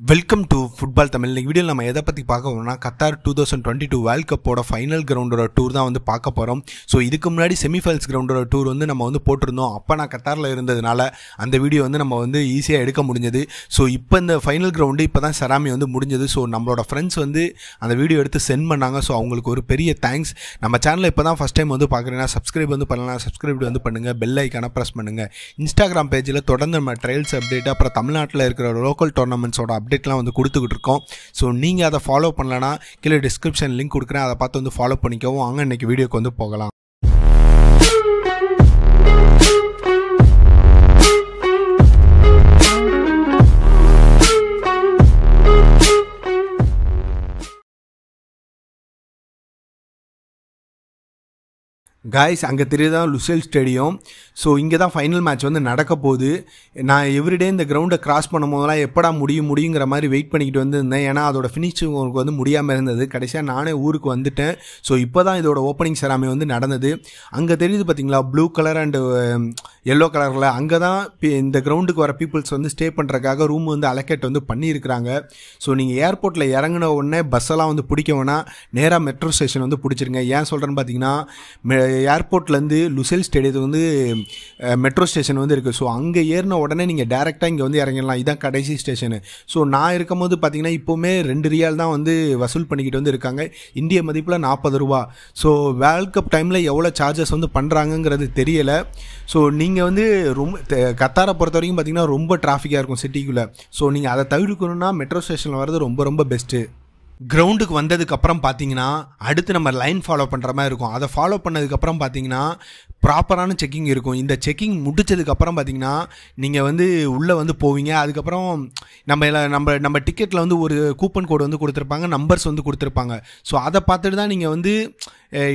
Welcome to football Tamil இன்னைக்கு video நம்ம எதை பற்றி பார்க்க போகிறோம்னா Qatar two thousand twenty two world கப்போட final கிரவுண்டோட டூர் தான் வந்து பார்க்க போகிறோம் ஸோ இதுக்கு முன்னாடி செமிஃபைனல்ஸ் கிரவுண்டோட டூர் வந்து நம்ம வந்து போட்டிருந்தோம். அப்போ நான் கத்தாரில் இருந்ததுனால அந்த வீடியோ வந்து நம்ம வந்து ஈஸியாக எடுக்க முடிஞ்சது. ஸோ இப்போ இந்த ஃபைனல் கிரவுண்டு இப்போ தான் செராமி வந்து முடிஞ்சது. ஸோ நம்மளோட ஃப்ரெண்ட்ஸ் வந்து அந்த வீடியோ எடுத்து சென்ட் பண்ணாங்க. ஸோ அவங்களுக்கு ஒரு பெரிய தேங்க்ஸ் நம்ம சேனலில் இப்போ தான் ஃபஸ்ட் டைம் வந்து பார்க்குறீங்கன்னா சப்ஸ்கிரைப் வந்து பண்ணலாம். சப்ஸ்கிரைப் வந்து பண்ணுங்கள் பெல் ஐக்கான ப்ரெஸ் பண்ணுங்கள் இன்ஸ்டாகிராம் பேஜில் தொடர்ந்து நம்ம ட்ரையல்ஸ் அப்டேட் அப்புறம் தமிழ்நாட்டில் இருக்கிற லோக்கல் டோர்னமெண்ட்ஸோட அப்டேட்லாம் வந்து கொடுத்துக்கிட்டு இருக்கோம் ஸோ நீங்கள் அதை ஃபாலோ பண்ணலனா கீழே டிஸ்கிரிப்ஷன் லிங்க் கொடுக்குறேன். அதை பார்த்து வந்து ஃபாலோ பண்ணிக்கவும். அங்கே இன்னைக்கு வீடியோக்கு வந்து போகலாம். காய்ஸ் அங்கே தெரியுதான் லுசேல் ஸ்டேடியம் ஸோ இங்கே தான் ஃபைனல் மேட்ச் வந்து நடக்க போகுது. நான் எவ்ரிடே இந்த கிரவுண்டை கிராஸ் பண்ணும் போதெல்லாம் எப்படா முடியும் முடியுங்கிற மாதிரி வெயிட் பண்ணிக்கிட்டு வந்து இருந்தேன் ஏன்னா அதோட ஃபினிஷிங் உங்களுக்கு வந்து முடியாமல் இருந்தது. கடைசியாக நானே ஊருக்கு வந்துட்டேன். ஸோ இப்போ தான் இதோட ஓப்பனிங் செராமி வந்து நடந்தது. அங்கே தெரியுது பார்த்தீங்களா ப்ளூ கலர் அண்டு எல்லோ கலரில் அங்கே தான் இந்த கிரவுண்டுக்கு வர பீப்புள்ஸ் வந்து ஸ்டே பண்ணுறதுக்காக ரூம் வந்து அலக்கேட் வந்து பண்ணியிருக்கிறாங்க. ஸோ நீங்கள் ஏர்போர்ட்டில் இறங்கின உடனே பஸ்ஸெல்லாம் வந்து பிடிக்க வேணால் நேராக மெட்ரோ ஸ்டேஷன் வந்து பிடிச்சிருங்க. ஏன் சொல்கிறேன்னு பார்த்தீங்கன்னா ஏர்போர்ட்லேருந்து லுசெல் ஸ்டேடியத்துக்கு வந்து மெட்ரோ ஸ்டேஷன் வந்து இருக்குது ஸோ அங்கே ஏறின உடனே நீங்கள் டேரெக்டாக இங்கே வந்து இறங்கிடலாம். இதுதான் கடைசி ஸ்டேஷனு ஸோ நான் இருக்கும்போது பார்த்தீங்கன்னா இப்போவுமே ரெண்டு ரியால் தான் வந்து வசூல் பண்ணிக்கிட்டு வந்து இருக்காங்க. இந்திய மதிப்பில் நாற்பது ரூபா. ஸோ வேர்ல்ட் கப் டைமில் எவ்வளோ சார்ஜஸ் வந்து பண்ணுறாங்கங்கிறது தெரியலை. ஸோ நீங்கள் வந்து ரொம்ப கத்தாரை பொறுத்த வரைக்கும் பார்த்தீங்கன்னா ரொம்ப டிராஃபிக்காக இருக்கும் சிட்டிக்குள்ளே ஸோ நீங்கள் அதை தவிர்க்கணுன்னா மெட்ரோ ஸ்டேஷனில் வர்றது ரொம்ப ரொம்ப பெஸ்ட்டு கிரவுண்டுக்கு வந்ததுக்கப்புறம் பார்த்தீங்கன்னா அடுத்து நம்ம லைன் ஃபாலோ பண்ணுற மாதிரி இருக்கும். அதை ஃபாலோ பண்ணதுக்கப்புறம் பார்த்தீங்கன்னா ப்ராப்பரான செக்கிங் இருக்கும். இந்த செக்கிங் முடிச்சதுக்கப்புறம் பார்த்தீங்கன்னா நீங்கள் வந்து உள்ளே வந்து போவீங்க. அதுக்கப்புறம் நம்ம நம்ம நம்ம டிக்கெட்டில் வந்து ஒரு கூப்பன் கோடு வந்து கொடுத்துருப்பாங்க நம்பர்ஸ் வந்து கொடுத்துருப்பாங்க. ஸோ அதை பார்த்துட்டு தான் நீங்கள் வந்து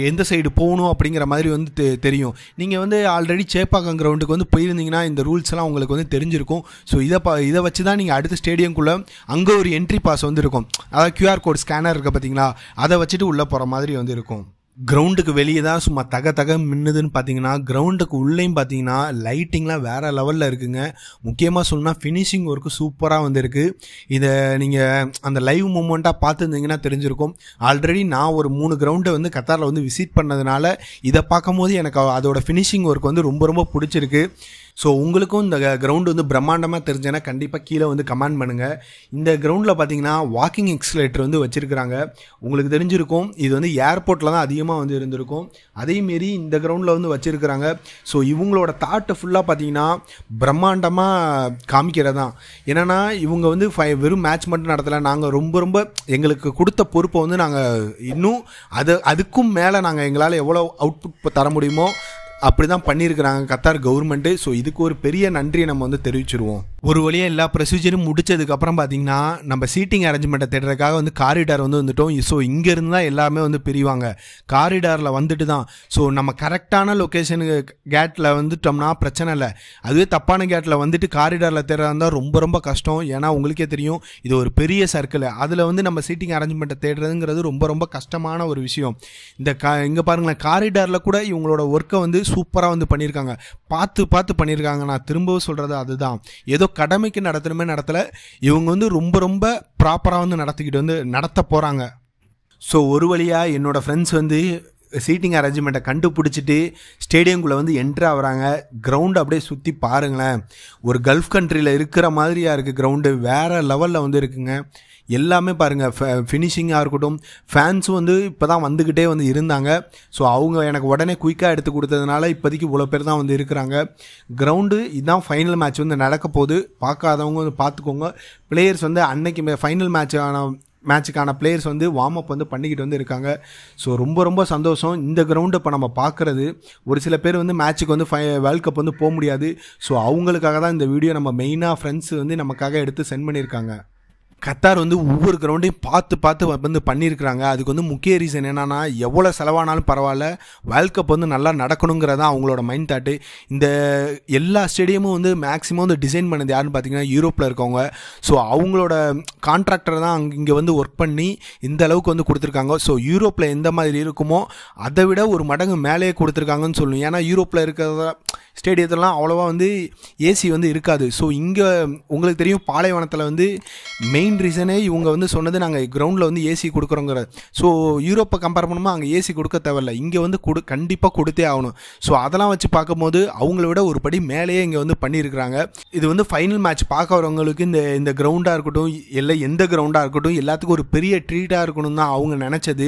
எந்த சைடு போகணும் அப்படிங்கிற மாதிரி வந்து தெ தெரியும். நீங்கள் வந்து ஆல்ரெடி சேப்பாக்கம் கிரவுண்டுக்கு வந்து போயிருந்தீங்கன்னா இந்த ரூல்ஸ் எல்லாம் உங்களுக்கு வந்து தெரிஞ்சிருக்கும். ஸோ இதை பா இதை வச்சு தான் நீங்கள் அடுத்த ஸ்டேடியம்குள்ளே அங்கே ஒரு என்ட்ரி பாஸ் வந்து இருக்கும். அதாவது கியூஆர் கோட் ஸ்கேனர் இருக்குது பார்த்தீங்களா அதை வச்சுட்டு உள்ளே போகிற மாதிரி வந்து இருக்கும். கிரவுண்டுக்கு வெளியே தான் சும்மா தக தக மின்னுதுன்னு பார்த்தீங்கன்னா கிரவுண்டுக்கு உள்ளேயும் பார்த்தீங்கன்னா லைட்டிங்லாம் வேறு லெவலில் இருக்குங்க. முக்கியமாக சொல்லணும்னா ஃபினிஷிங் ஒர்க்கு சூப்பராக வந்திருக்கு. இதை நீங்கள் அந்த லைவ் மூமெண்ட்டாக பார்த்துருந்தீங்கன்னா தெரிஞ்சிருக்கும். ஆல்ரெடி நான் ஒரு மூணு கிரவுண்டை வந்து கத்தாரில் வந்து விசிட் பண்ணதுனால இதை பார்க்கும்போது எனக்கு அதோட ஃபினிஷிங் ஒர்க் வந்து ரொம்ப ரொம்ப பிடிச்சிருக்கு. ஸோ உங்களுக்கும் இந்த கிரவுண்டு வந்து பிரம்மாண்டமாக தெரிஞ்சேன்னா கண்டிப்பாக கீழே வந்து கமெண்ட் பண்ணுங்கள் இந்த கிரவுண்டில் பார்த்தீங்கன்னா வாக்கிங் எக்ஸலேட்டர் வந்து வச்சுருக்கிறாங்க. உங்களுக்கு தெரிஞ்சிருக்கும் இது வந்து ஏர்போர்ட்டில் தான் அதிகமாக வந்து இருந்திருக்கும். அதேமாரி இந்த கிரவுண்டில் வந்து வச்சுருக்கிறாங்க. ஸோ இவங்களோட தாட்டு ஃபுல்லாக பார்த்தீங்கன்னா பிரம்மாண்டமாக காமிக்கிறது. தான் என்னென்னா இவங்க வந்து ஃபை வெறும் மேட்ச் மட்டும் நடத்தலை. நாங்கள் ரொம்ப ரொம்ப எங்களுக்கு கொடுத்த பொறுப்பை வந்து நாங்கள் இன்னும் அது அதுக்கும் மேலே நாங்கள் எங்களால் எவ்வளோ அவுட்புட் தர முடியுமோ அப்படி தான் பண்ணியிருக்கிறாங்க கத்தார் கவர்மெண்ட்டு ஸோ இதுக்கு ஒரு பெரிய நன்றியை நம்ம வந்து தெரிவிச்சிருவோம். ஒரு வழியாக எல்லா ப்ரொசீஜரும் முடிச்சதுக்கப்புறம் பார்த்தீங்கன்னா நம்ம சீட்டிங் அரேஞ்ச்மெண்ட்டை தேடுறதுக்காக வந்து காரிடார் வந்து வந்துட்டோம். ஸோ இங்கேருந்து தான் எல்லாமே வந்து பிரிவாங்க. காரிடாரில் வந்துட்டு தான். ஸோ நம்ம கரெக்டான லொக்கேஷனுக்கு கேட்டில் வந்துட்டோம்னா பிரச்சனை இல்லை. அதுவே தப்பான கேட்டில் வந்துட்டு காரிடாரில் தேடுறதா இருந்தால் ரொம்ப ரொம்ப கஷ்டம். ஏன்னா உங்களுக்கே தெரியும் இது ஒரு பெரிய சர்க்கிள் அதில் வந்து நம்ம சீட்டிங் அரேஞ்ச்மெண்ட்டை தேடுறதுங்கிறது ரொம்ப ரொம்ப கஷ்டமான ஒரு விஷயம். இந்த கா இங்கே பாருங்களேன் காரிடாரில் கூட இவங்களோட ஒர்க்கை வந்து சூப்பராக வந்து பண்ணியிருக்காங்க பார்த்து பார்த்து பண்ணியிருக்காங்க நான் திரும்பவும் சொல்கிறது அதுதான். ஏதோ கடமைக்கு நடத்தணுமே நடத்தலை. இவங்க வந்து ரொம்ப ரொம்ப ப்ராப்பராக வந்து நடத்திக்கிட்டு வந்து நடத்த போகிறாங்க ஸோ ஒரு வழியாக என்னோடய ஃப்ரெண்ட்ஸ் வந்து சீட்டிங் அரேஞ்ச்மெண்ட்டை கண்டுபிடிச்சிட்டு ஸ்டேடியம்குள்ளே வந்து என்ட்ரு ஆகிறாங்க. கிரவுண்டு அப்படியே சுற்றி பாருங்களேன். ஒரு கல்ஃப் கண்ட்ரியில் இருக்கிற மாதிரியாக இருக்குது கிரவுண்டு வேறு லெவலில் வந்து இருக்குங்க. எல்லாமே பாருங்கள் ஃபினிஷிங்காக இருக்கட்டும் ஃபேன்ஸும் வந்து இப்போ தான் வந்துக்கிட்டே வந்து இருந்தாங்க. ஸோ அவங்க எனக்கு உடனே குயிக்காக எடுத்து கொடுத்ததுனால இப்போதைக்கு இவ்வளோ பேர் தான் வந்து இருக்கிறாங்க. கிரவுண்டு இதுதான் ஃபைனல் மேட்ச் வந்து நடக்க போகுது. பார்க்காதவங்க வந்து பார்த்துக்கோங்க. பிளேயர்ஸ் வந்து அன்னைக்கு ஃபைனல் மேட்சான மேட்சுக்கான பிளேயர்ஸ் வந்து வார்ம் அப் வந்து பண்ணிக்கிட்டு வந்து இருக்காங்க. ஸோ ரொம்ப ரொம்ப சந்தோஷம். இந்த கிரவுண்டு இப்போ நம்ம பார்க்குறது. ஒரு சில பேர் வந்து மேட்ச்சுக்கு வந்து ஃபை வேர்ல்ட் கப் வந்து போக முடியாது. ஸோ அவங்களுக்காக தான் இந்த வீடியோ நம்ம மெயினாக ஃப்ரெண்ட்ஸ் வந்து நமக்காக எடுத்து சென்ட் பண்ணியிருக்காங்க. கத்தார் வந்து ஒவ்வொரு கிரவுண்டையும் பார்த்து பார்த்து வந்து பண்ணியிருக்கிறாங்க. அதுக்கு வந்து முக்கிய ரீசன் என்னென்னா எவ்வளோ செலவானாலும் பரவாயில்ல வேர்ல்ட் கப் வந்து நல்லா நடக்கணுங்கிறது தான் அவங்களோட மைண்ட் தாட்டு இந்த எல்லா ஸ்டேடியமும் வந்து மேக்ஸிமம் வந்து டிசைன் பண்ணது யாருன்னு பார்த்தீங்கன்னா யூரோப்பில் இருக்கவங்க. ஸோ அவங்களோட கான்ட்ராக்டர் தான் அங்கே இங்கே வந்து ஒர்க் பண்ணி இந்த அளவுக்கு வந்து கொடுத்துருக்காங்க. ஸோ யூரோப்பில் எந்த மாதிரி இருக்குமோ அதை விட ஒரு மடங்கு மேலேயே கொடுத்துருக்காங்கன்னு சொல்லணும். ஏன்னா யூரோப்பில் இருக்கிறத ஸ்டேடியத்திலலாம் அவ்வளோவா வந்து ஏசி வந்து இருக்காது. ஸோ இங்கே உங்களுக்கு தெரியும் பாலைவனத்தில் வந்து மெயின் ரீசனே இவங்க வந்து சொன்னது நாங்கள் கிரவுண்டில் வந்து ஏசி கொடுக்குறோங்கிற ஸோ யூரோப்பை கம்பேர் பண்ணும்போது அங்கே ஏசி கொடுக்க தேவையில்ல. இங்கே வந்து கொடு கண்டிப்பாக கொடுத்தே ஆகணும். ஸோ அதெல்லாம் வச்சு பார்க்கும்போது அவங்கள விட ஒரு படி மேலேயே இங்கே வந்து பண்ணியிருக்கிறாங்க. இது வந்து ஃபைனல் மேட்ச் பார்க்க வரவங்களுக்கு இந்த இந்த கிரவுண்டாக இருக்கட்டும் இல்லை எந்த கிரவுண்டாக இருக்கட்டும் எல்லாத்துக்கும் ஒரு பெரிய ட்ரீட்டாக இருக்கணும் தான் அவங்க நினச்சது.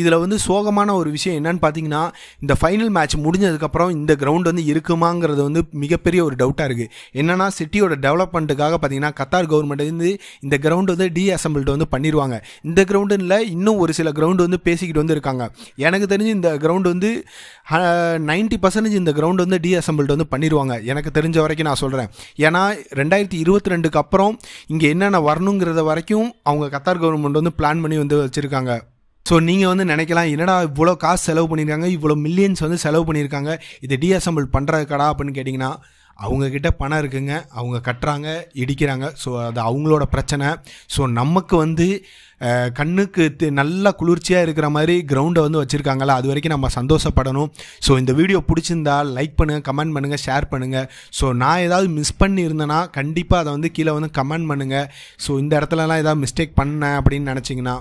இதில் வந்து சோகமான ஒரு விஷயம் என்னன்னு பார்த்தீங்கன்னா இந்த ஃபைனல் மேட்ச் முடிஞ்சதுக்கப்புறம் இந்த கிரவுண்ட் வந்து இருக்குமாங்கிறது வந்து மிகப்பெரிய ஒரு டவுட்டாக இருக்குது என்னென்னா சிட்டியோட டெவலப்மெண்ட்டுக்காக பார்த்தீங்கன்னா கத்தார் கவர்மெண்ட் வந்து இந்த கிரவுண்ட் வந்து டீஅசம்பிள்டு வந்து பண்ணிடுவாங்க இந்த கிரவுண்டில் இன்னும் ஒரு சில கிரவுண்டு வந்து பேசிக்கிட்டு வந்து இருக்காங்க. எனக்கு தெரிஞ்சு இந்த கிரவுண்டு வந்து நைன்ட்டி பர்சன்டேஜ் இந்த கிரவுண்ட் வந்து டீஅசம்பிள்டு வந்து பண்ணிடுவாங்க எனக்கு தெரிஞ்ச வரைக்கும் நான் சொல்கிறேன் ஏன்னா ரெண்டாயிரத்தி இருபத்தி ரெண்டுக்கு அப்புறம் இங்கே என்னென்ன வரணுங்கிறத வரைக்கும் அவங்க கத்தார் கவர்மெண்ட் வந்து பிளான் பண்ணி வந்து வச்சுருக்காங்க. ஸோ நீங்கள் வந்து நினைக்கலாம் என்னடா இவ்வளோ காசு செலவு பண்ணியிருக்காங்க இவ்வளோ மில்லியன்ஸ் வந்து செலவு பண்ணியிருக்காங்க இதை டிஅசம்பிள் பண்ணுறதுக்கடா அப்படின்னு கேட்டிங்கன்னா அவங்கக்கிட்ட பணம் இருக்குங்க. அவங்க கட்டுறாங்க இடிக்கிறாங்க. ஸோ அது அவங்களோட பிரச்சனை. ஸோ நமக்கு வந்து கண்ணுக்கு நல்லா குளிர்ச்சியாக இருக்கிற மாதிரி கிரவுண்டை வந்து வச்சுருக்காங்களா அது வரைக்கும் நம்ம சந்தோஷப்படணும். ஸோ இந்த வீடியோ பிடிச்சிருந்தா லைக் பண்ணுங்கள் கமெண்ட் பண்ணுங்கள் ஷேர் பண்ணுங்கள் ஸோ நான் ஏதாவது மிஸ் பண்ணியிருந்தேன்னா கண்டிப்பாக அதை வந்து கீழே வந்து கமெண்ட் பண்ணுங்கள் ஸோ இந்த இடத்துலலாம் ஏதாவது மிஸ்டேக் பண்ணேன் அப்படின்னு நினச்சிங்கன்னா